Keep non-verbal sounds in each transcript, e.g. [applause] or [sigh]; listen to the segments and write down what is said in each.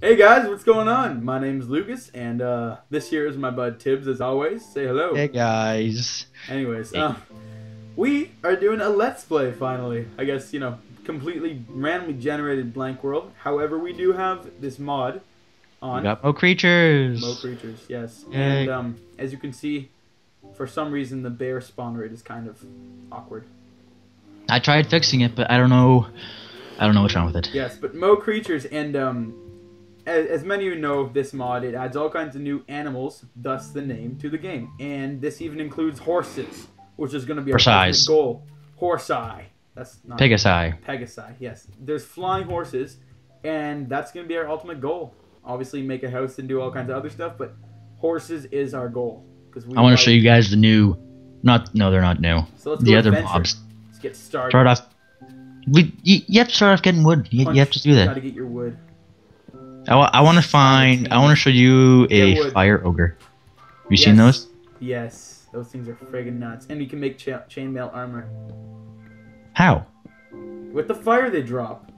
Hey guys, what's going on? My name's Lucas, and uh, this here is my bud Tibbz, as always. Say hello. Hey guys. Anyways, uh, we are doing a Let's Play finally. I guess, you know, completely randomly generated blank world. However, we do have this mod We on. got Mo creatures. Mo creatures, yes. Yay. And um, as you can see, for some reason, the bear spawn rate is kind of awkward. I tried fixing it, but I don't know. I don't know what's wrong with it. Yes, but Mo Creatures, and um, as, as many of you know, this mod it adds all kinds of new animals, thus the name to the game. And this even includes horses, which is going to be our goal. Horse eye. That's not Pegasi. Pegasi. Yes, there's flying horses, and that's going to be our ultimate goal. Obviously, make a house and do all kinds of other stuff, but horses is our goal. Because we I want to show you guys the new. Not no, they're not new. So let's The other adventure. mobs. Let's get started. Start off. We you, you have to start off getting wood. You, you have to do that. Gotta get your wood. I, want to find. I want to show you a fire ogre. You seen those? Yes, those things are friggin' nuts. And you can make cha- chainmail armor. How? With the fire they drop.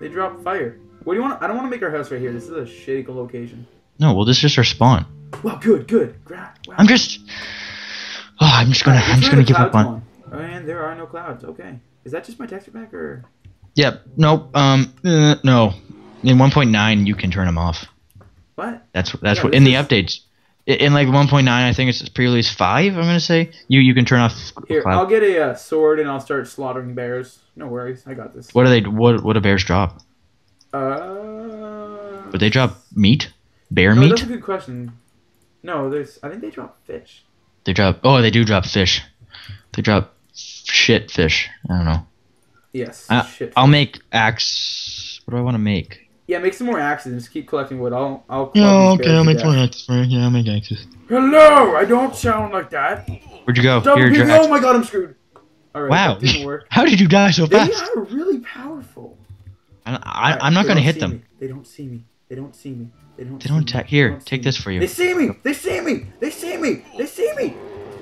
They drop fire. What do you want? I don't want to make our house right here. This is a shitty location. No. Well, this is just our spawn. Wow, good, good. Gra- wow. I'm just. Oh, I'm just gonna. Alright, I'm just gonna give up on. one. And there are no clouds. Okay. Is that just my texture pack or? Yep. Nope. Um. uh, no. In 1.9, you can turn them off. What? That's that's Yeah, what in the is- updates. In like 1.9, I think it's pre-release five. I'm gonna say you you can turn off. Here, cloud- I'll get a uh, sword and I'll start slaughtering bears. No worries, I got this. What do they? What what do bears drop? Uh. Would they drop meat? Bear No, meat? that's a good question. No, there's. I think they drop fish. They drop. Oh, they do drop fish. They drop shit fish. I don't know. Yes. I, shit. I'll make axe. What do I want to make? Yeah, make some more axes. and Just keep collecting wood. I'll. I'll. Yeah, okay, I'll make to more death. axes. for you. Yeah, I'll make axes. Hello, I don't sound like that. Where'd you go? Here's your oh my god, I'm screwed. All right, Wow. that didn't work. [laughs] How did you die so fast? They are really powerful. I, I, I'm not gonna hit them. me. They don't see me. They don't see me. They don't. They don't attack. Here, don't take this for you. They see me. They see me. They see me. They see me.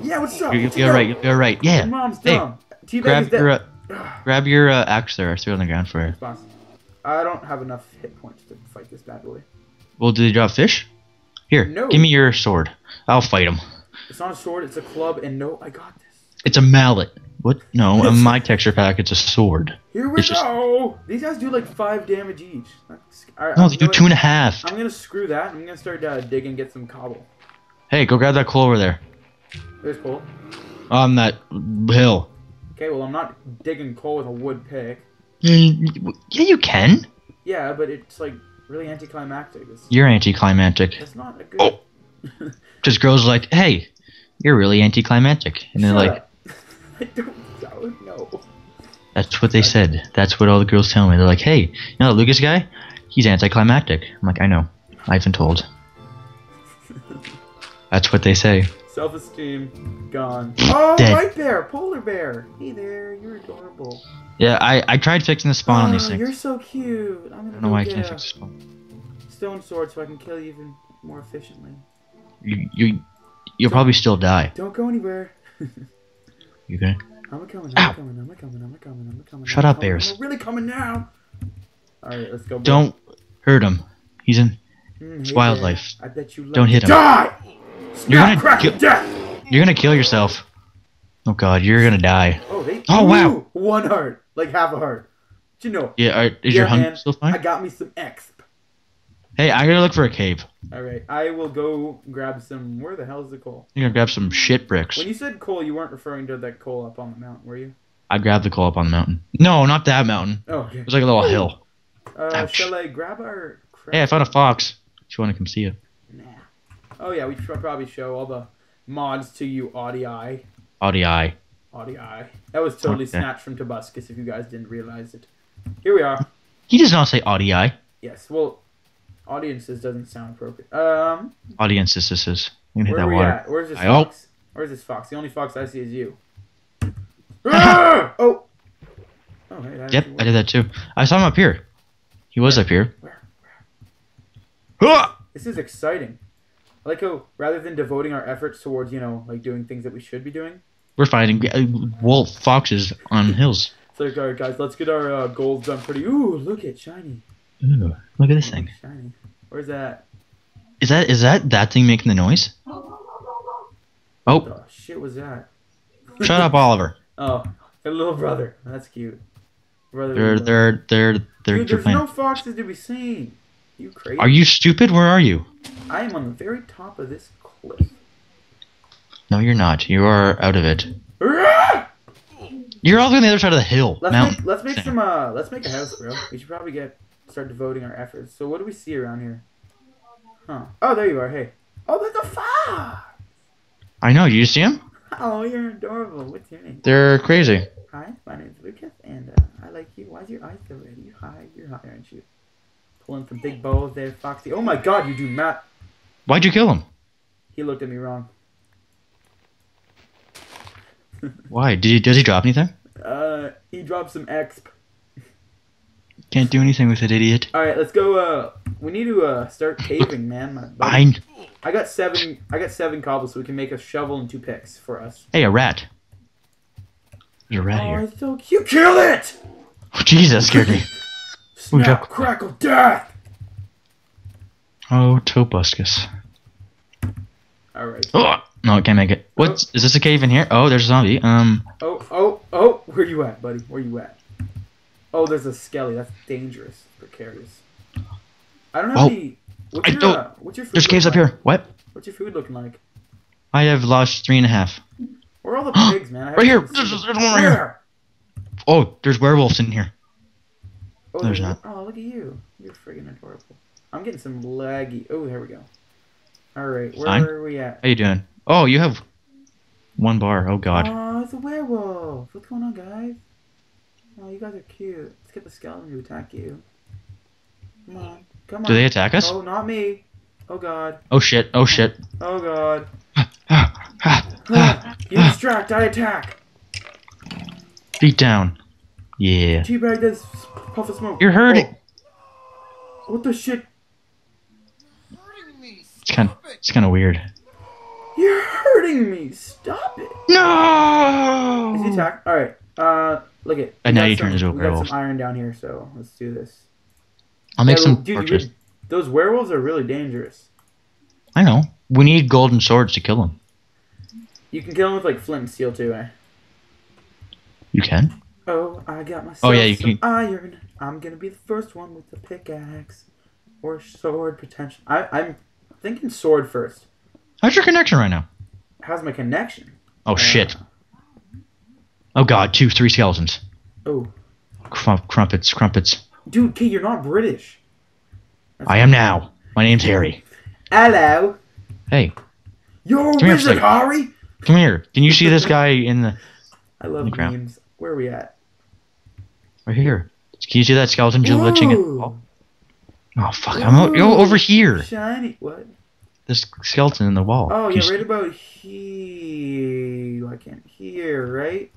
Yeah, what's up? You'll be alright. You'll be alright. Your Yeah. mom's Hey, dumb. Teabag Grab dead. your uh, [sighs] grab your uh, axe there. I threw it on the ground for you. I don't have enough hit points to fight this bad boy. Well, do they drop fish? Here, No. give me your sword. I'll fight him. It's not a sword. It's a club. And no, I got this. It's a mallet. What? No, [laughs] in my texture pack, it's a sword. Here we It's just- go. These guys do like five damage each. Right, No, I'm they do two and a half. I'm gonna screw that. I'm gonna start uh, digging, get some cobble. Hey, go grab that coal over there. There's coal. On that hill. Okay, well I'm not digging coal with a wood pick. Yeah, you- yeah, you can. Yeah, but it's like really anticlimactic. It's, You're anticlimactic. that's not a good. Oh. [laughs] Just girls are like, hey, you're really anticlimactic. And they're Shut like, up. [laughs] I don't, I don't know. that's what they said. That's what all the girls tell me. They're like, hey, you know that Lucas guy? He's anticlimactic. I'm like, I know. I've been told. [laughs] That's what they say. Self-esteem gone. Oh, Dead. white bear, polar bear. Hey there, you're adorable. Yeah, I, I tried fixing the spawn on these Oh, things. You're so cute. I'm gonna I don't know why I can't fix the spawn. stone sword so I can kill you even more efficiently. You, you, you'll probably still die. Don't go anywhere. You okay? I'm coming, I'm coming, I'm coming, I'm coming, I'm coming. Shut I'm up, coming. bears. I'm really coming now. Alright, let's go. Don't hurt him. He's in. Mm, it's hey wildlife. I bet you Don't hit him. Die! You're gonna crack, kill- death! You're gonna kill yourself. Oh god, you're gonna die. Oh, they. Oh, wow. One heart, like half a heart. But you know, Yeah, are, is Yeah, your hunger still fine? I got me some X. Hey, I gotta look for a cave. Alright, I will go grab some. Where the hell is the coal? I'm gonna grab some shit bricks. When you said coal, you weren't referring to that coal up on the mountain, were you? I grabbed the coal up on the mountain. No, not that mountain. Oh, okay. It was like a little hill. Uh, Ouch. shall I grab our. Crap? Hey, I found a fox. If you wanna come see it. Oh yeah, we should probably show all the mods to you, Audii. Audii. Audii. That was totally Okay. snatched from Tobuscus if you guys didn't realize it. Here we are. He does not say Audii. Yes, well, audiences doesn't sound appropriate. Um, Audiences, this is. Hit where that are we water. at? Where's this I hope. fox? Where's this fox? The only fox I see is you. Ah! [laughs] oh. Oh, hey, Yep, I did that too. I saw him up here. He was up here. Where? Huh! This is exciting. I like how rather than devoting our efforts towards, you know, like doing things that we should be doing, We're finding uh, wolf foxes on [laughs] hills. it's like, all right, guys, let's get our uh, goals done pretty. Ooh, look at shiny. Ooh, look at this thing. Shiny. Where's that? Is that is that that thing making the noise? Oh, What the shit was that? [laughs] shut up, Oliver. Oh, a little brother. That's cute. Brother. They're little they're they're they're, Dude, there's no foxes to be seen. You crazy? Are you stupid? Where are you? I am on the very top of this cliff. No, you're not. You are out of it. [laughs] You're also on the other side of the hill. Let's make let's make some uh let's make a house, bro. We should probably get start devoting our efforts. So what do we see around here? Huh? Oh, there you are. Hey. Oh, there's a fox. I know. You see him? Oh, you're adorable. What's your name? They're crazy. Hi, my name's Lucas, and uh, I like you. Why's your eyes so red? You high? You're high, aren't you? Pulling some big balls there, Foxy. Oh my God, you do not. Why'd you kill him? He looked at me wrong. [laughs] Why? Did he? Does he drop anything? Uh, he dropped some exp. Can't do anything with it, idiot. All right, let's go. Uh, we need to uh start caving, [laughs] man. I. I got seven. I got seven cobbles, so we can make a shovel and two picks for us. Hey, a rat. There's a rat Oh, here. it's so cute. Kill it! Oh, [laughs] Jesus, scared me. Snap, crackle, death. Oh, Tobuscus. All right. Oh, no, I can't make it. What's is this a cave in here? Oh, there's a zombie. Um, Oh, oh, oh! Where you at, buddy? Where you at? Oh, there's a skelly. That's dangerous. Precarious. I don't have Oh, any. What's I your, don't- Uh, what's your food there's caves up here. What? What's your food looking like? I have lost three and a half. Where are all the [gasps] pigs, man? Right here. There's, there's one right here. Oh, there's werewolves in here. Oh, There's not. Oh, look at you. You're friggin' adorable. I'm getting some laggy. Oh, there we go. All right, where Fine. are we at? How you doing? Oh, you have one bar. Oh God. Oh, it's a werewolf. What's going on, guys? Oh, you guys are cute. Let's get the skeleton to attack you. Come on. Come on. Do they attack us? Oh, not me. Oh, God. Oh shit. Oh shit. Oh, God. [sighs] [sighs] [sighs] Ah. you distract, I attack. Beat down. Yeah. Teabag this puff of smoke. You're hurting. Oh. What the shit? hurting me. It's kind. Stop it. It's kind of weird. You're hurting me. Stop it. No. Is he attack? All right. Uh, look at. And now you turn some- into a we got some iron down here, so let's do this. I'll make Yeah, some dude, torches. really- those werewolves are really dangerous. I know. We need golden swords to kill them. You can kill them with like flint and steel too. Eh? You can. Oh, I got myself Oh, yeah, you some can- iron. I'm gonna be the first one with the pickaxe or sword potential. I, I'm thinking sword first. How's your connection right now? How's my connection? Oh Uh, shit. Oh god, two, three skeletons. Oh, Crump, crumpets, crumpets. dude, Kate, you're not British. That's- I am now. My name's Harry. Hello. Hey, You're Come here wizard, second. Harry. come here. Can you see this guy in the [laughs] I love the memes. Where are we at? Right here? Can you see that skeleton just glitching it? Ooh. Oh, oh fuck! I'm o- yo, over here. Shiny. What? This skeleton in the wall. Oh, Can yeah, right about here. I can't hear, right?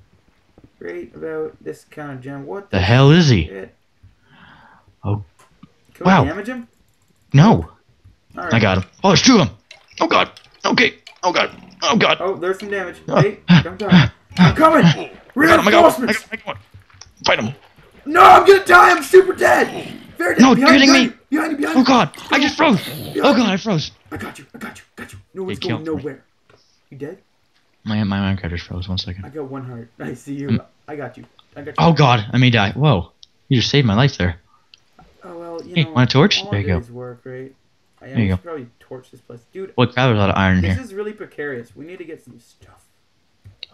Right about this kind of gem. What The hell is he? shit? Oh. Can we Wow. damage him? No, Alright. I got him. Oh, there's two of them. Oh god. Okay. Oh god. Oh god. Oh, there's some damage. Ah, Hey, don't die. I'm coming! [laughs] I got him. I got him. I Reinforcements! got him. I got him. Fight him. No, I'm gonna die! I'm super dead! Very dead! No, behind, you're hitting behind, Behind you, behind Oh god. I just froze. Oh god, I froze. I got you, I got you, got you. No one's going killed me. nowhere. You dead? My my Minecraft just froze. One second. I got one heart. I see you. Mm. I got you. I got you. Oh god, I may die. Whoa. You just saved my life there. Oh well, you Hey, know. want a torch? There you go. Work, right? I There you go. probably torch this place, dude. Well, there's a lot of iron in This is really precarious. We need to get some stuff.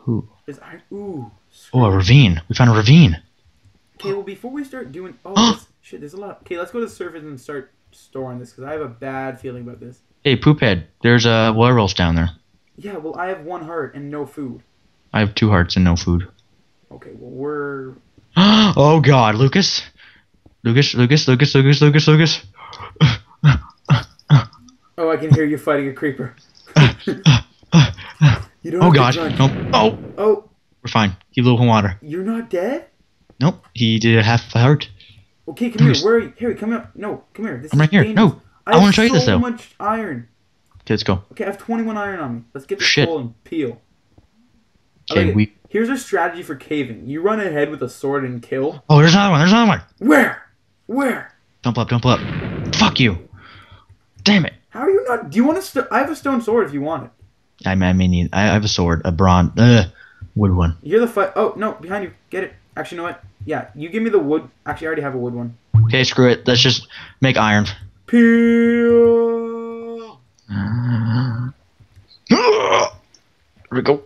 Ooh. There's iron. Ooh. Oh, a ravine. We found a ravine. Okay, well before we start doing, oh [gasps] this, shit, there's a lot. Okay, let's go to the surface and start storing this because I have a bad feeling about this. Hey, Poophead, there's a werewolf down there. Yeah, well I have one heart and no food. I have two hearts and no food. Okay, well we're [gasps] oh god, Lucas. Lucas, Lucas, Lucas, Lucas, Lucas, Lucas. [laughs] Oh, I can hear you fighting a creeper. [laughs] [laughs] you don't Oh god. Nope. Oh, Oh, we're fine. Keep a little water. you're not dead? Nope. He did a half heart. Okay, come here. Where are you? Harry, come up. No, come here. This I'm is right here. dangerous. No, I, I wanna show you so this, though. much iron. Okay, let's go. Okay, I have 21 iron on me. Let's get this Shit. and peel. Okay, we. Here's our strategy for caving. You run ahead with a sword and kill. Oh, there's another one. There's another one. Where? Where? Jump up, jump up. Fuck you. Damn it. How are you not? Do you want to? st- I have a stone sword if you want it. I mean, I mean, I have a sword, a bronze, uh, wood one. You hear the fight? Oh no, behind you. Get it. Actually, you know what? Yeah, you give me the wood. Actually, I already have a wood one. Okay, screw it. Let's just make iron. Peel. There we go.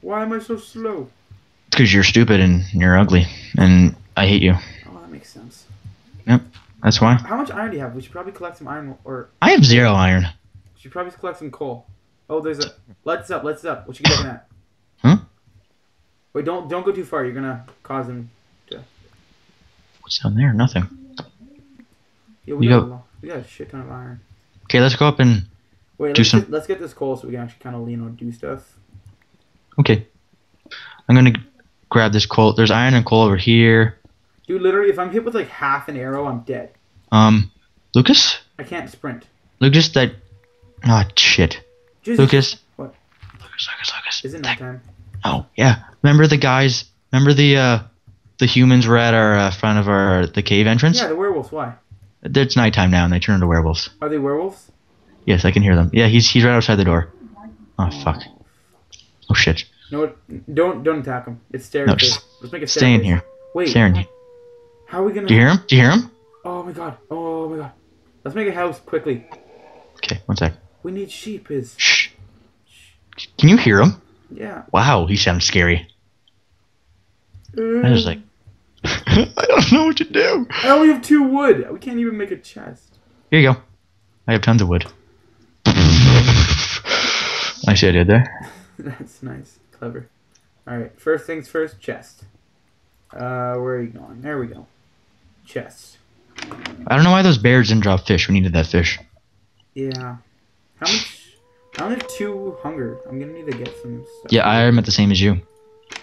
Why am I so slow? Because you're stupid and you're ugly, and I hate you. Oh, that makes sense. Yep, that's why. How much iron do you have? We should probably collect some iron, or I have zero iron. we should probably collect some coal. Oh, there's a. Lights up. Lights up. What you looking at? Wait, don't don't go too far. You're gonna cause them. to. What's down there? Nothing. Yeah, we You got, go- a lot- we got a shit ton of iron. Okay, let's go up and. Wait, Do let's, some- get, let's get this coal so we can actually kind of you know do stuff. Okay. I'm gonna grab this coal. There's iron and coal over here. Dude, literally, if I'm hit with like half an arrow, I'm dead. Um, Lucas? I can't sprint. Lucas, that. Ah, shit. Jesus. Lucas. What? Lucas, Lucas, Lucas. Is it That- nighttime? Oh, yeah. Remember the guys? Remember the, uh, the humans were at our uh, front of our the cave entrance? Yeah, the werewolves. Why? It's nighttime now, and they turn into werewolves. Are they werewolves? Yes, I can hear them. Yeah, he's he's right outside the door. Oh fuck. Oh shit. No, don't don't attack them. It's staircase. No, just Let's make a Stay in here. Wait, Stay in here. how are we gonna? Do you hear him? Do you hear him? Oh my god! Oh my god! Let's make a house quickly. Okay, one sec. We need sheep. Is Shh. Can you hear him? Yeah. Wow, he sounds scary. I was like, [laughs] I don't know what to do. I only have two wood. We can't even make a chest. Here you go. I have tons of wood. Nice idea there. [laughs] That's nice, clever. All right. First things first. Chest. Uh, where are you going? There we go. Chest. I don't know why those bears didn't drop fish. We needed that fish. Yeah. How much? I only have two hunger. I'm gonna need to get some stuff. Yeah, I'm at the same as you.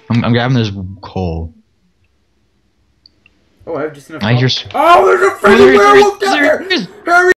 I'm, I'm grabbing this coal. Oh, I have just enough. I hear. Oh, there's a freaking werewolf down he there! Hurry!